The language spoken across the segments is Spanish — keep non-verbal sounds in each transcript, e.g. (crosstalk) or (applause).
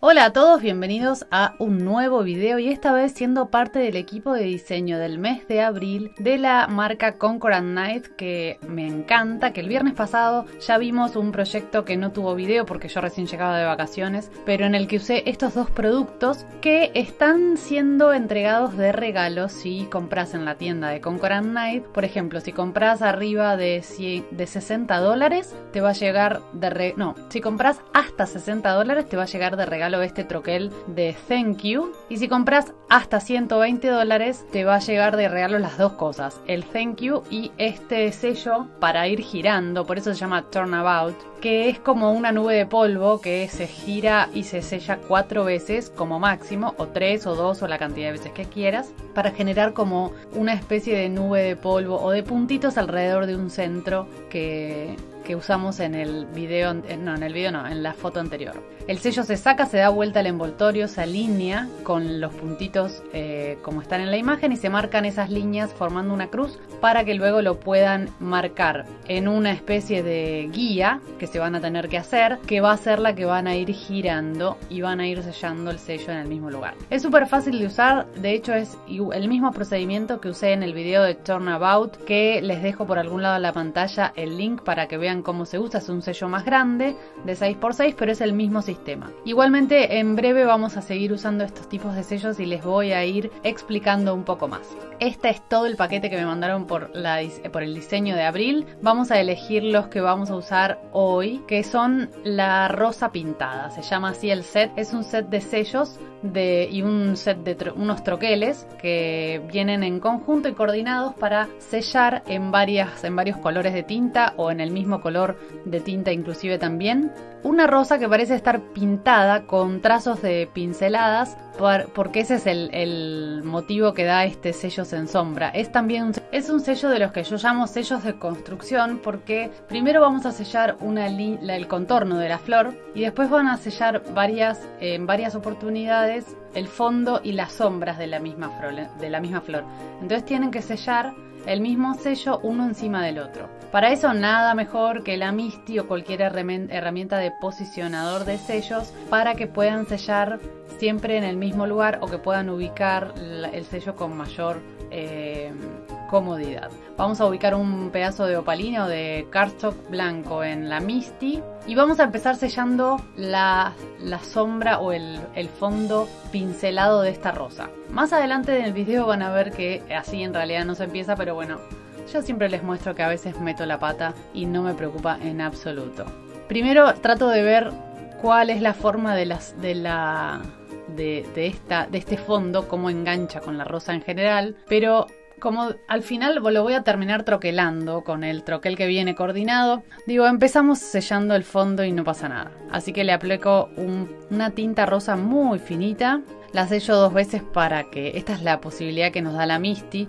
Hola a todos, bienvenidos a un nuevo video y esta vez siendo parte del equipo de diseño del mes de abril de la marca Concord Night que me encanta, que el viernes pasado ya vimos un proyecto que no tuvo video porque yo recién llegaba de vacaciones, pero en el que usé estos dos productos que están siendo entregados de regalo si compras en la tienda de Concord Night. Por ejemplo, si compras arriba de, de 60 dólares te va a llegar de regalo, no, si compras hasta 60 dólares te va a llegar de regalo este troquel de Thank You. Y si compras hasta 120 dólares, te va a llegar de regalo las dos cosas: el Thank You y este sello para ir girando. Por eso se llama Turnabout, que es como una nube de polvo que se gira y se sella cuatro veces como máximo, o tres o dos, o la cantidad de veces que quieras, para generar como una especie de nube de polvo o de puntitos alrededor de un centro que que usamos en el video, no, en el video no, en la foto anterior. El sello se saca, se da vuelta al envoltorio, se alinea con los puntitos eh, como están en la imagen y se marcan esas líneas formando una cruz para que luego lo puedan marcar en una especie de guía que se van a tener que hacer, que va a ser la que van a ir girando y van a ir sellando el sello en el mismo lugar. Es súper fácil de usar, de hecho es el mismo procedimiento que usé en el video de Turnabout, que les dejo por algún lado de la pantalla el link para que vean cómo se usa, es un sello más grande de 6x6, pero es el mismo sistema. Igualmente en breve vamos a seguir usando estos tipos de sellos y les voy a ir explicando un poco más. Este es todo el paquete que me mandaron por, la, por el diseño de abril. Vamos a elegir los que vamos a usar hoy, que son la rosa pintada. Se llama así el set. Es un set de sellos de, y un set de unos troqueles que vienen en conjunto y coordinados para sellar en, varias, en varios colores de tinta o en el mismo color de tinta inclusive también. Una rosa que parece estar pintada con trazos de pinceladas porque ese es el, motivo que da este sellos en sombra. Es también es un sello de los que yo llamo sellos de construcción porque primero vamos a sellar el contorno de la flor y después van a sellar varias en varias oportunidades el fondo y las sombras de la misma flor, de la misma flor. Entonces tienen que sellar el mismo sello uno encima del otro. Para eso nada mejor que la Misty o cualquier herramienta de posicionador de sellos para que puedan sellar siempre en el mismo lugar o que puedan ubicar el sello con mayor eh, comodidad. Vamos a ubicar un pedazo de opalina o de cardstock blanco en la Misty y vamos a empezar sellando la, sombra o el, el, fondo pincelado de esta rosa. Más adelante en el video van a ver que así en realidad no se empieza, pero bueno, yo siempre les muestro que a veces meto la pata y no me preocupa en absoluto. Primero trato de ver cuál es la forma de, este fondo, cómo engancha con la rosa en general, pero como al final lo voy a terminar troquelando con el troquel que viene coordinado, digo, empezamos sellando el fondo y no pasa nada. Así que le aplico una tinta rosa muy finita, la sello dos veces para que, esta es la posibilidad que nos da la Misty,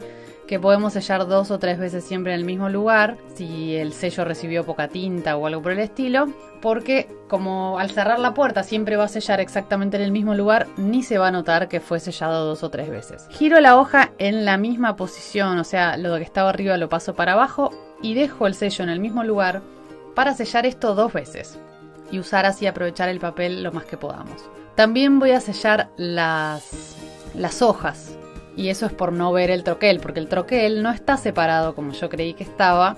que podemos sellar dos o tres veces siempre en el mismo lugar, si el sello recibió poca tinta o algo por el estilo, porque como al cerrar la puerta siempre va a sellar exactamente en el mismo lugar, ni se va a notar que fue sellado dos o tres veces. Giro la hoja en la misma posición, o sea, lo que estaba arriba lo paso para abajo y dejo el sello en el mismo lugar para sellar esto dos veces y usar así aprovechar el papel lo más que podamos. También voy a sellar las, las hojas y eso es por no ver el troquel, porque el troquel no está separado como yo creí que estaba,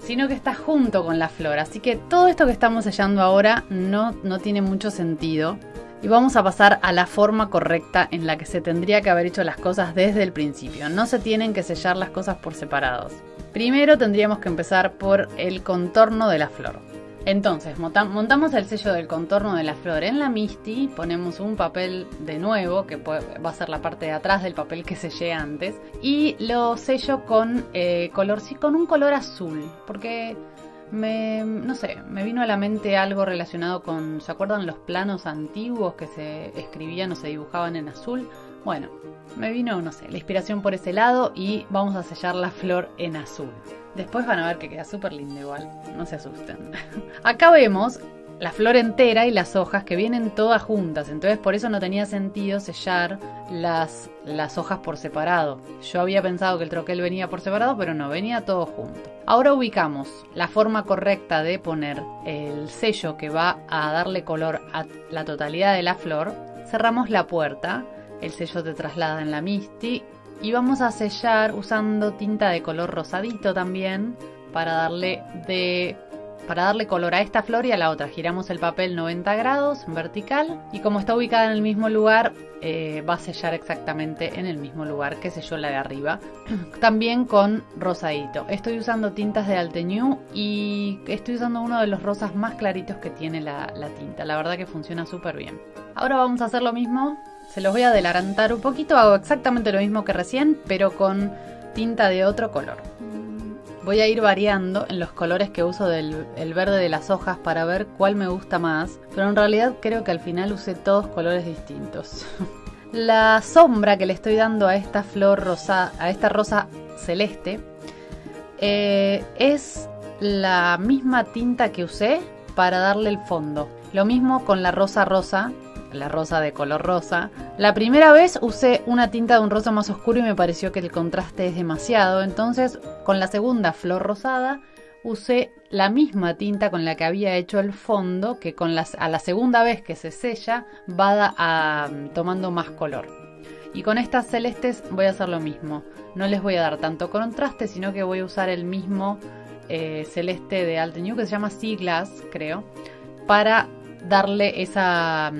sino que está junto con la flor. Así que todo esto que estamos sellando ahora no, no tiene mucho sentido. Y vamos a pasar a la forma correcta en la que se tendría que haber hecho las cosas desde el principio. No se tienen que sellar las cosas por separados. Primero tendríamos que empezar por el contorno de la flor. Entonces, montamos el sello del contorno de la flor en la Misty, ponemos un papel de nuevo, que va a ser la parte de atrás del papel que sellé antes, y lo sello con, eh, color, con un color azul, porque no sé, me vino a la mente algo relacionado con, ¿se acuerdan los planos antiguos que se escribían o se dibujaban en azul? Bueno, me vino, no sé, la inspiración por ese lado y vamos a sellar la flor en azul. Después van a ver que queda súper lindo igual, no se asusten. (laughs) Acá vemos la flor entera y las hojas que vienen todas juntas. Entonces por eso no tenía sentido sellar las, las hojas por separado. Yo había pensado que el troquel venía por separado, pero no, venía todo junto. Ahora ubicamos la forma correcta de poner el sello que va a darle color a la totalidad de la flor. Cerramos la puerta, el sello te traslada en la Misty y vamos a sellar usando tinta de color rosadito también para darle de para darle color a esta flor y a la otra. Giramos el papel 90 grados vertical y como está ubicada en el mismo lugar, eh, va a sellar exactamente en el mismo lugar que selló la de arriba. (clears throat) También con rosadito. Estoy usando tintas de Alteñu y estoy usando uno de los rosas más claritos que tiene la, la tinta. La verdad que funciona súper bien. Ahora vamos a hacer lo mismo. Se los voy a adelantar un poquito. Hago exactamente lo mismo que recién, pero con tinta de otro color. Voy a ir variando en los colores que uso del el verde de las hojas para ver cuál me gusta más, pero en realidad creo que al final usé todos colores distintos. (laughs) La sombra que le estoy dando a esta flor rosa, a esta rosa celeste, eh, es la misma tinta que usé para darle el fondo. Lo mismo con la rosa rosa, la rosa de color rosa. La primera vez usé una tinta de un rosa más oscuro y me pareció que el contraste es demasiado, entonces con la segunda flor rosada usé la misma tinta con la que había hecho el fondo, que con las, a la segunda vez que se sella va a, tomando más color. Y con estas celestes voy a hacer lo mismo. No les voy a dar tanto contraste, sino que voy a usar el mismo eh, celeste de Alten New que se llama Sea Glass, creo, para darle esa,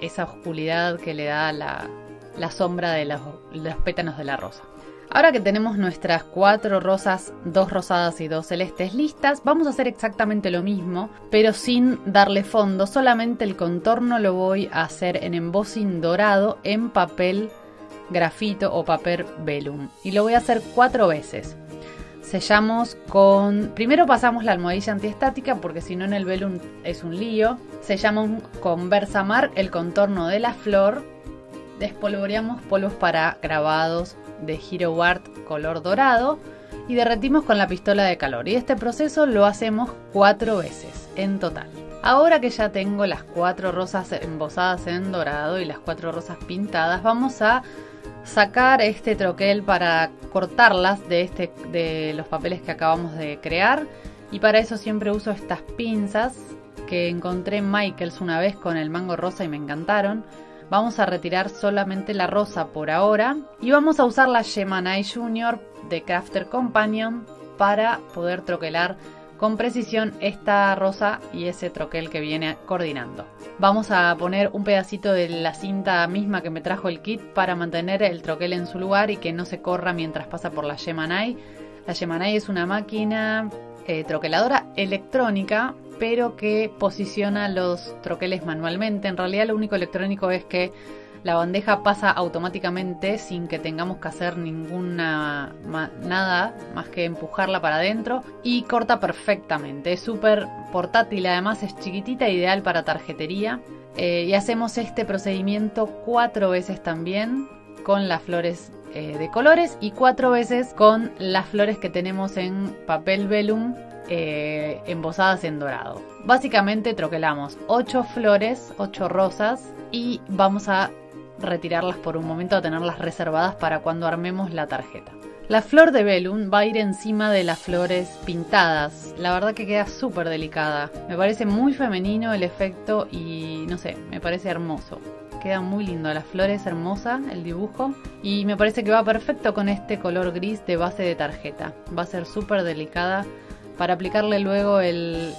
esa oscuridad que le da la, sombra de los, pétanos de la rosa. Ahora que tenemos nuestras cuatro rosas, dos rosadas y dos celestes listas, vamos a hacer exactamente lo mismo, pero sin darle fondo, solamente el contorno lo voy a hacer en embossing dorado en papel grafito o papel velum. Y lo voy a hacer cuatro veces sellamos con... Primero pasamos la almohadilla antiestática porque si no en el velum es un lío. Sellamos con Versamar el contorno de la flor. Despolvoreamos polvos para grabados de Hero Art color dorado y derretimos con la pistola de calor. Y este proceso lo hacemos cuatro veces en total. Ahora que ya tengo las cuatro rosas embosadas en dorado y las cuatro rosas pintadas, vamos a sacar este troquel para cortarlas de, este, de los papeles que acabamos de crear. Y para eso siempre uso estas pinzas que encontré en Michaels una vez con el mango rosa y me encantaron. Vamos a retirar solamente la rosa por ahora y vamos a usar la Gemini Junior de Crafter Companion para poder troquelar con precisión esta rosa y ese troquel que viene coordinando. Vamos a poner un pedacito de la cinta misma que me trajo el kit para mantener el troquel en su lugar y que no se corra mientras pasa por la Gemini. La Gemini es una máquina eh, troqueladora electrónica pero que posiciona los troqueles manualmente. En realidad lo único electrónico es que la bandeja pasa automáticamente sin que tengamos que hacer ninguna nada más que empujarla para adentro y corta perfectamente. Es súper portátil, además es chiquitita, ideal para tarjetería. Eh, y hacemos este procedimiento cuatro veces también con las flores eh, de colores y cuatro veces con las flores que tenemos en papel velum eh, embosadas en dorado. Básicamente troquelamos 8 flores, 8 rosas y vamos a retirarlas por un momento a tenerlas reservadas para cuando armemos la tarjeta. La flor de velum va a ir encima de las flores pintadas. La verdad que queda súper delicada. Me parece muy femenino el efecto y no sé, me parece hermoso. Queda muy lindo, la flor es hermosa, el dibujo. Y me parece que va perfecto con este color gris de base de tarjeta. Va a ser súper delicada para aplicarle luego el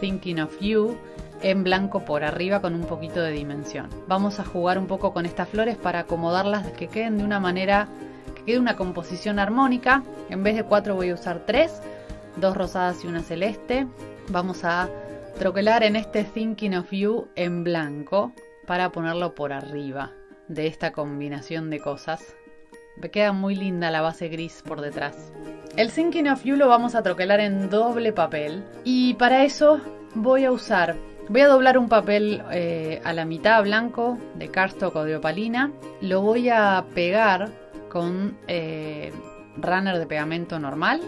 Thinking of You en blanco por arriba con un poquito de dimensión. Vamos a jugar un poco con estas flores para acomodarlas que queden de una manera que quede una composición armónica. En vez de cuatro voy a usar tres, dos rosadas y una celeste. Vamos a troquelar en este Thinking of You en blanco para ponerlo por arriba de esta combinación de cosas. Me queda muy linda la base gris por detrás. El Thinking of You lo vamos a troquelar en doble papel y para eso voy a usar Voy a doblar un papel eh, a la mitad blanco de cardstock o de opalina. Lo voy a pegar con eh, runner de pegamento normal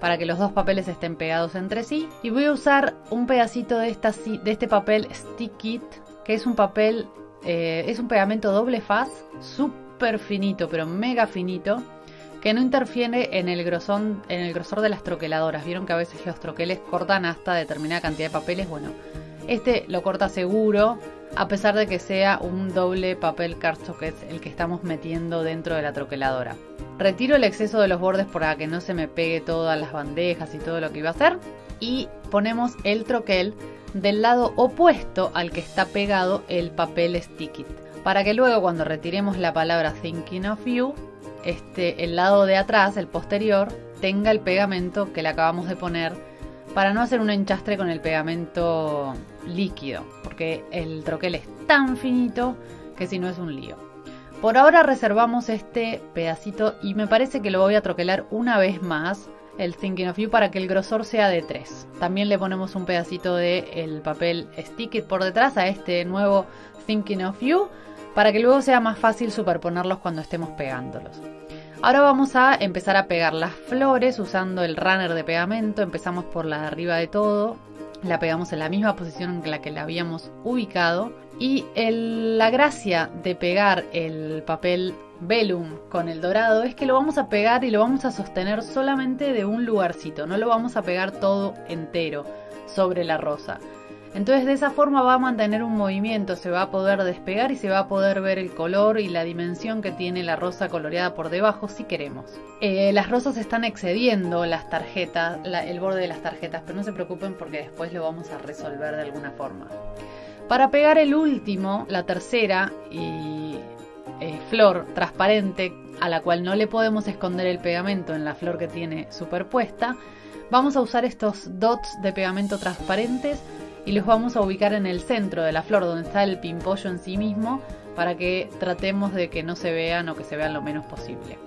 para que los dos papeles estén pegados entre sí. Y voy a usar un pedacito de, este papel Stick It, que es un papel, eh, es un pegamento doble faz, súper finito, pero mega finito, que no interfiere en el, grosor, en el grosor de las troqueladoras. Vieron que a veces los troqueles cortan hasta determinada cantidad de papeles. Bueno, este lo corta seguro, a pesar de que sea un doble papel es el que estamos metiendo dentro de la troqueladora. Retiro el exceso de los bordes para que no se me pegue todas las bandejas y todo lo que iba a hacer. Y ponemos el troquel del lado opuesto al que está pegado el papel stick it. Para que luego cuando retiremos la palabra thinking of you, este, el lado de atrás, el posterior, tenga el pegamento que le acabamos de poner para no hacer un enchastre con el pegamento líquido, porque el troquel es tan finito que si no es un lío. Por ahora reservamos este pedacito y me parece que lo voy a troquelar una vez más el Thinking of You para que el grosor sea de 3. También le ponemos un pedacito de el papel sticky por detrás a este nuevo Thinking of You para que luego sea más fácil superponerlos cuando estemos pegándolos. Ahora vamos a empezar a pegar las flores usando el runner de pegamento. Empezamos por la de arriba de todo. La pegamos en la misma posición en la que la habíamos ubicado y la gracia de pegar el papel velum con el dorado es que lo vamos a pegar y lo vamos a sostener solamente de un lugarcito, no lo vamos a pegar todo entero sobre la rosa. Entonces de esa forma va a mantener un movimiento, se va a poder despegar y se va a poder ver el color y la dimensión que tiene la rosa coloreada por debajo si queremos. Eh, las rosas están excediendo las tarjetas, el borde de las tarjetas, pero no se preocupen porque después lo vamos a resolver de alguna forma. Para pegar el último, la tercera y eh, flor transparente a la cual no le podemos esconder el pegamento en la flor que tiene superpuesta, vamos a usar estos dots de pegamento transparentes y los vamos a ubicar en el centro de la flor donde está el pimpollo en sí mismo para que tratemos de que no se vean o que se vean lo menos posible.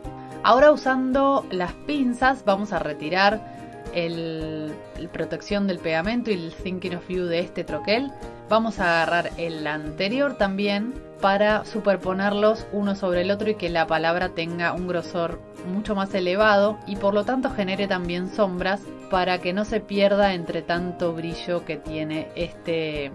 Ahora usando las pinzas vamos a retirar el, protección del pegamento y el thinking of you de este troquel Vamos a agarrar el anterior también para superponerlos uno sobre el otro y que la palabra tenga un grosor mucho más elevado y por lo tanto genere también sombras para que no se pierda entre tanto brillo que tiene este,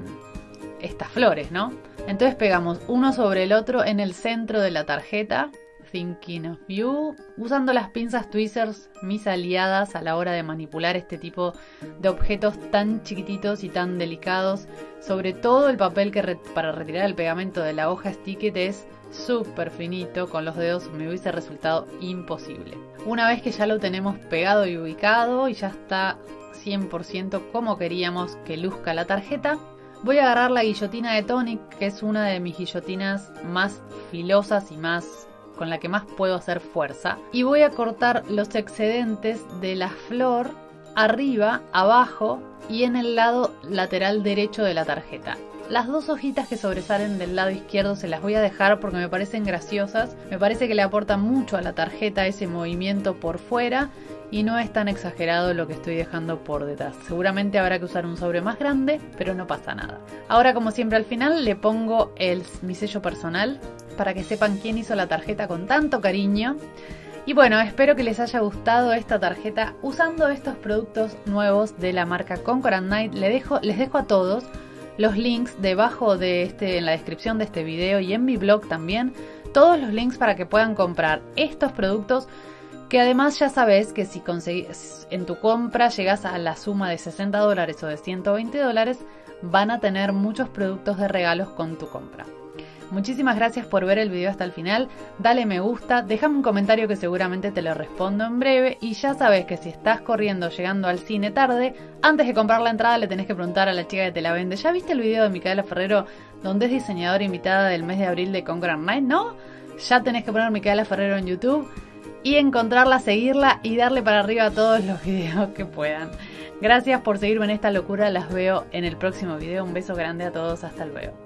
estas flores, ¿no? Entonces pegamos uno sobre el otro en el centro de la tarjeta Thinking of You, usando las pinzas tweezers, mis aliadas a la hora de manipular este tipo de objetos tan chiquititos y tan delicados. Sobre todo el papel que para retirar el pegamento de la hoja Sticket es súper finito, con los dedos me hubiese resultado imposible. Una vez que ya lo tenemos pegado y ubicado y ya está 100% como queríamos que luzca la tarjeta, voy a agarrar la guillotina de Tonic, que es una de mis guillotinas más filosas y más con la que más puedo hacer fuerza. Y voy a cortar los excedentes de la flor arriba, abajo y en el lado lateral derecho de la tarjeta. Las dos hojitas que sobresalen del lado izquierdo se las voy a dejar porque me parecen graciosas. Me parece que le aporta mucho a la tarjeta ese movimiento por fuera y no es tan exagerado lo que estoy dejando por detrás. Seguramente habrá que usar un sobre más grande, pero no pasa nada. Ahora como siempre al final le pongo el, mi sello personal para que sepan quién hizo la tarjeta con tanto cariño. Y bueno, espero que les haya gustado esta tarjeta usando estos productos nuevos de la marca Concord Night. Les dejo, les dejo a todos los links debajo de este, en la descripción de este video y en mi blog también. Todos los links para que puedan comprar estos productos que además ya sabes que si conseguís en tu compra llegas a la suma de 60 dólares o de 120 dólares, van a tener muchos productos de regalos con tu compra. Muchísimas gracias por ver el video hasta el final, dale me gusta, déjame un comentario que seguramente te lo respondo en breve y ya sabes que si estás corriendo llegando al cine tarde, antes de comprar la entrada le tenés que preguntar a la chica que te la vende, ¿ya viste el video de Micaela Ferrero donde es diseñadora invitada del mes de abril de Conquer Night? ¿No? Ya tenés que poner Micaela Ferrero en YouTube y encontrarla, seguirla y darle para arriba a todos los videos que puedan. Gracias por seguirme en esta locura, las veo en el próximo video. Un beso grande a todos, hasta luego.